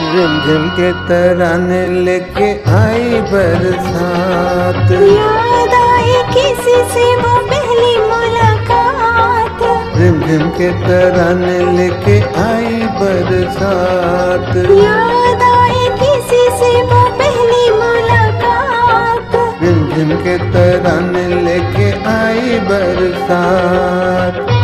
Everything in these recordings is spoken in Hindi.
रिमझिम के तराने लेके आई बरसात। याद आए किसी से वो पहली मुलाकात। रिमझिम के तराने लेके आई बरसात। याद आए किसी से वो पहली मुलाकात। रिमझिम के तराने लेके आई बरसात।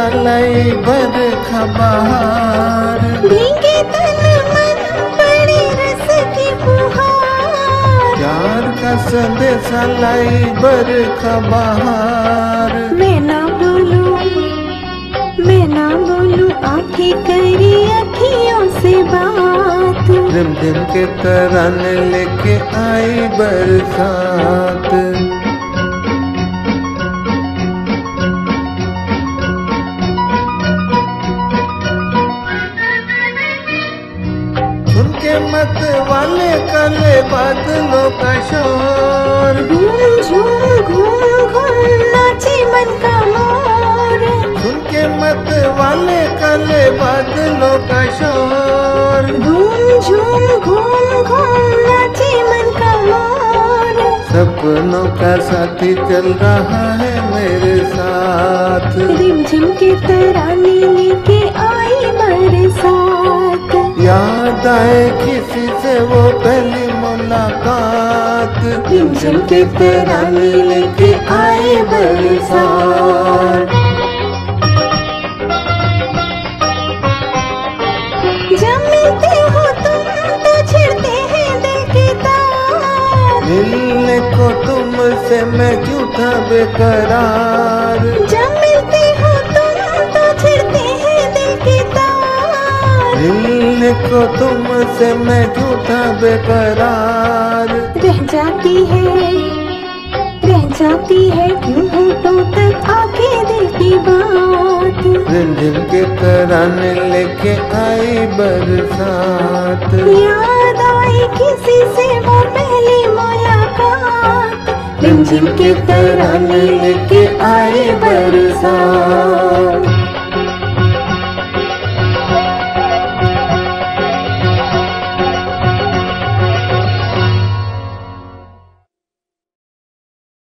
संदेशा लाई बरखा बहार भीगे तन मन पड़े रस की फुहार प्यार का संदेशा लाई बरखा बहार मैं ना बोलूँ मैं ना बोलूँ आँखें करी अखियों से बात। रिमझिम के तराने लेके आई बरसात। के मत वाले काले बादलों का शोर घूम झूम घूम घूम नाचे मन का मोर। सुन के मत वाले काले बादलों का शोर घूम झूम घूम घूम नाचे मन का मोर। सपनों का साथी चल रहा है मेरे साथ। रिमझिम के तराने लेके आई बरसात याद आए किसी से वो पहली मुलाकात। रिमझिम के तराने लेके आए बरसात। जब मिलते हो तुम तो छिड़ते हैं दिल के तार। मिलने को तुमसे मैं झूठा बेकरार। जब मिलते हो तुम तो छिड़ते हैं दिल के तार। को तुमसे मैं झूठा बेकरार। रह जाती है रह जाती है क्यों होठों तक आके दिल की बात? रिमझिम के तराने लेके आई बरसात। याद आए किसी से वो पहली मुलाकात। रिमझिम के तराने लेके आई बरसात।